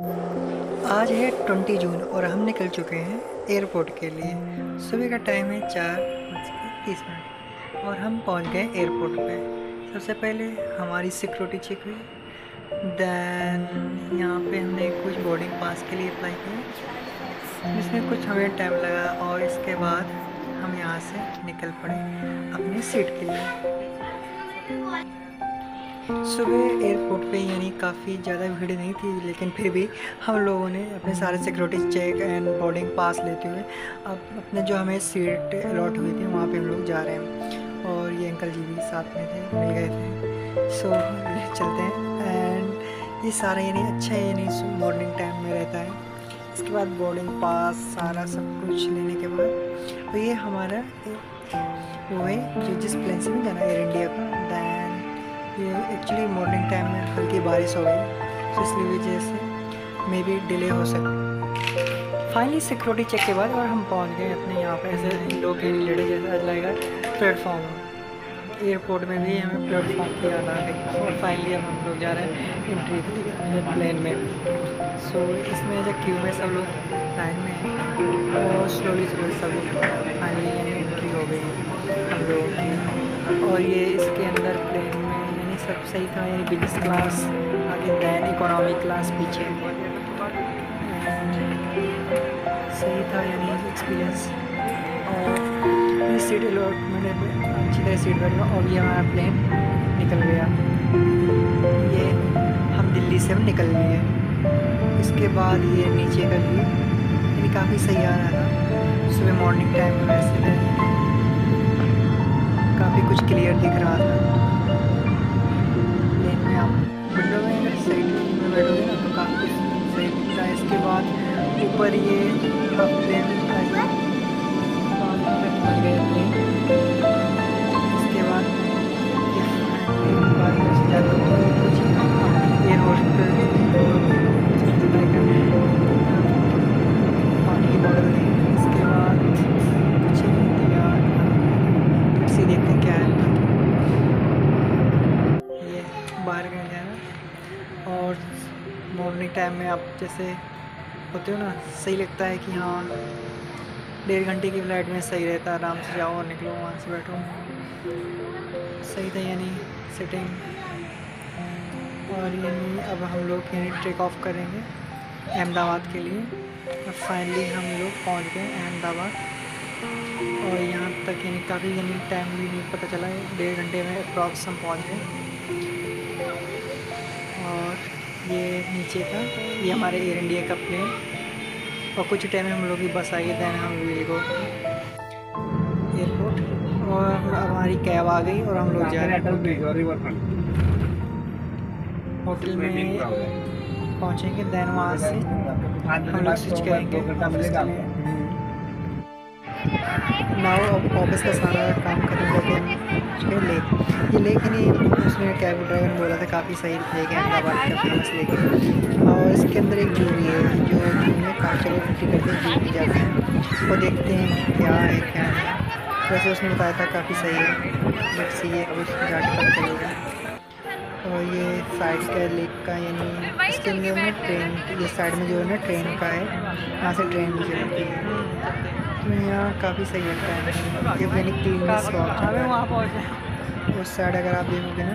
आज है twenty June और हम निकल चुके हैं एयरपोर्ट के लिए। सुबह का टाइम है चार तीस मिनट और हम पहुँच गए एयरपोर्ट पे। सबसे पहले हमारी सिक्योरिटी चेक हुई। दैन यहाँ पे हमने कुछ बोर्डिंग पास के लिए अप्लाई किया जिसमें कुछ हमें टाइम लगा और इसके बाद हम यहाँ से निकल पड़े अपनी सीट के लिए। सुबह एयरपोर्ट पे यानी काफ़ी ज़्यादा भीड़ नहीं थी, लेकिन फिर भी हम लोगों ने अपने सारे security check and boarding pass लेते हुए अब अपने जो हमें सीट अलॉट हुई थी, वहाँ पे हम लोग जा रहे हैं। और ये अंकल जी भी साथ में थे, मिल गए थे। सो चलते हैं। एंड ये सारा यानी अच्छा यानी मॉर्निंग टाइम में रहता है। इसके बाद बोर्डिंग पास सारा सब कुछ लेने के बाद तो ये हमारा, वो है, जो जिस प्लेन से भी जाना एयर इंडिया का ये एक्चुअली मॉर्निंग टाइम में हल्की बारिश हो गई तो इसलिए वजह से मे बी डिले हो सकता फाइनली सिक्योरिटी चेक के बाद और हम पहुँच गए अपने यहाँ पे ऐसे लोग रिलेटेड जैसा लगेगा प्लेटफॉर्म एयरपोर्ट में भी हमें प्लेटफॉर्म की याद आ गई और फाइनली अब हम लोग जा रहे हैं एंट्री प्लेन में। सो इसमें जब क्यू में सब लोग लाइन में हैं, और स्लोली स्लोली सब लोग फाइनली एंट्री हो गई हम लोगों की। और ये इसके अंदर प्लेन सब सही था यानी बिज़नेस क्लास आगे दैन इकोनॉमिक क्लास पीछे सही था यानी एक्सपीरियंस और सीट अलॉटमेंट अच्छी तरह सीट बैठ और ये हमारा प्लेन निकल गया ये हम दिल्ली से हम निकल लिए इसके बाद ये नीचे का व्यू यानी काफ़ी सही आ रहा था सुबह मॉर्निंग टाइम में वैसे काफ़ी कुछ क्लियर दिख रहा था। इसके बाद ऊपर ये प्लेन पानी की बॉटल दी इसके बाद कुछ दिया। टैक्सी देखते क्या है। ये बाहर और मॉर्निंग टाइम में आप जैसे होते हो ना, सही लगता है कि हाँ डेढ़ घंटे की फ़्लाइट में सही रहता है आराम से जाओ और निकलो, वहाँ से बैठो। सही था यानी सेटिंग और यानी अब हम लोग यानी टेक ऑफ़ करेंगे अहमदाबाद के लिए। और फाइनली हम लोग पहुँच गए अहमदाबाद। और यहाँ तक यानी काफ़ी यानी टाइम भी नहीं पता चला है, डेढ़ घंटे में अप्रॉक्स हम पहुँच गए। नीचे का ये हमारे एयर इंडिया का प्लेन और कुछ टाइम में हम लोग की बस आई दैन हम विल गो एयरपोर्ट और हमारी कैब आ गई और हम लोग जा रहे हैं। होटल में पहुँचेंगे दैन वहाँ से हम लोग स्विच करेंगे। नाव ऑफ़िस का सारा काम खत्म करके ले ये लेकिन ही उसने कैब ड्राइवर ने बोला था काफ़ी सही लेके अहमदाबाद का फ़ेमस लेके और इसके अंदर एक जू भी है जो जू में काफ़ी चलो छुट्टी करके जू भी जाते हैं। वो देखते हैं क्या है क्या है वैसे उसने बताया था काफ़ी सही है बट सी है अब उसको जाके पता चलेगा। और ये साइड का लेक का यानी इसके अंदर में ट्रेन ये साइड में जो है ना ट्रेन का है वहाँ से ट्रेन भी चलती है। तो यहाँ काफ़ी सही लगता है। ये यानी क्लीन वहाँ पहुँचे उस साइड अगर आप देखोगे ना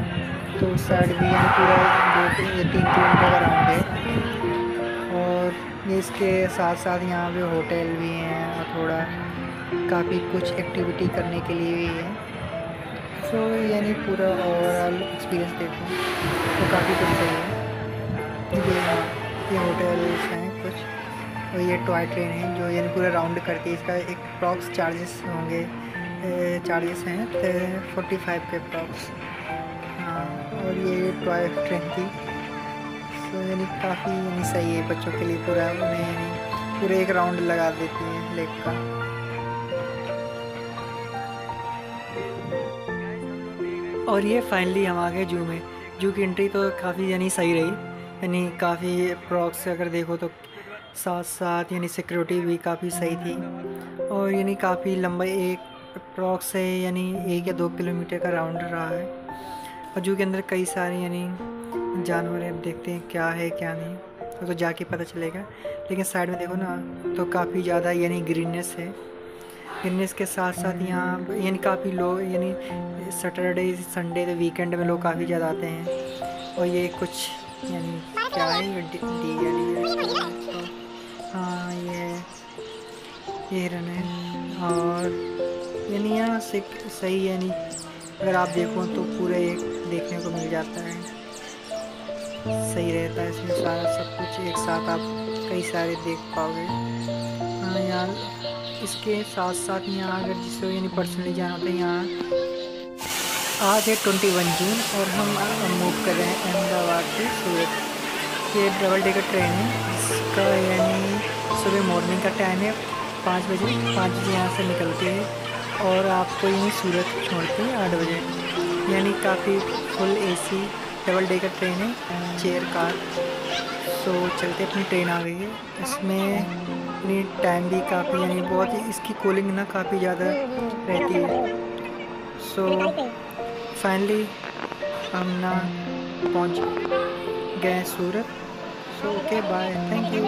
तो उस साइड भी यानी पूरा दो तीन किलोमीटर का राउंड है। और इसके साथ साथ यहाँ पे होटल भी हैं और थोड़ा काफ़ी कुछ एक्टिविटी करने के लिए भी है। सो so, यानी पूरा ओवरऑल एक्सपीरियंस देखो तो काफ़ी कुछ सही है। ये ये होटल्स हैं कुछ। और ये टॉय ट्रेन है जो यानी पूरा राउंड करती है इसका एक प्रॉक्स चार्जेस होंगे चार्जेस हैं तो फोर्टी फाइव के प्रॉक्स हाँ और ये टॉय ट्रेन थी। सो यानी काफ़ी यानी सही है बच्चों के लिए पूरा, उन्हें यानी पूरे एक राउंड लगा देती है लेक का। और ये फाइनली हम आ गए जू में। जू की एंट्री तो काफ़ी यानी सही रही। यानी काफ़ी प्रॉक्स अगर देखो तो साथ साथ यानी सिक्योरिटी भी काफ़ी सही थी और यानी काफ़ी लंबा एक अप्रॉक्स है यानी एक या दो किलोमीटर का राउंड रहा है और जू के अंदर कई सारे यानी जानवर हैं देखते हैं क्या है क्या नहीं तो जाके पता चलेगा लेकिन साइड में देखो ना तो काफ़ी ज़्यादा यानी ग्रीननेस है ग्रीननेस के साथ साथ यहाँ यानी काफ़ी लोग यानी सैटरडे संडे तो वीकेंड में लोग काफ़ी ज़्यादा आते हैं और ये कुछ यानी क्या है डी, डी, हाँ ये ये है। और यानी यहाँ से सही यानी अगर आप देखो तो पूरे एक देखने को मिल जाता है। सही रहता है इसमें सारा सब कुछ, एक साथ आप कई सारे देख पाओगे। हाँ यहाँ इसके साथ साथ यहाँ अगर जिसको यानी पर्सनली जाना होता है यहाँ आज है ट्वेंटी वन जून और हम मूव कर रहे हैं अहमदाबाद से सूरत। ये डबल डेकर ट्रेन है इसका यानी सुबह मॉर्निंग का टाइम है, पाँच बजे पाँच बजे यहाँ से निकलती है और आपको यहीं सूरत छोड़ते हैं आठ बजे। यानी काफ़ी फुल एसी डबल डे का ट्रेन है चेयर कार सो चलते अपनी ट्रेन आ गई है। इसमें अपनी टाइम भी काफ़ी, यानी बहुत ही, इसकी कूलिंग ना काफ़ी ज़्यादा रहती है। सो फाइनली हम ना पहुँच गए Surat. So okay bye thank you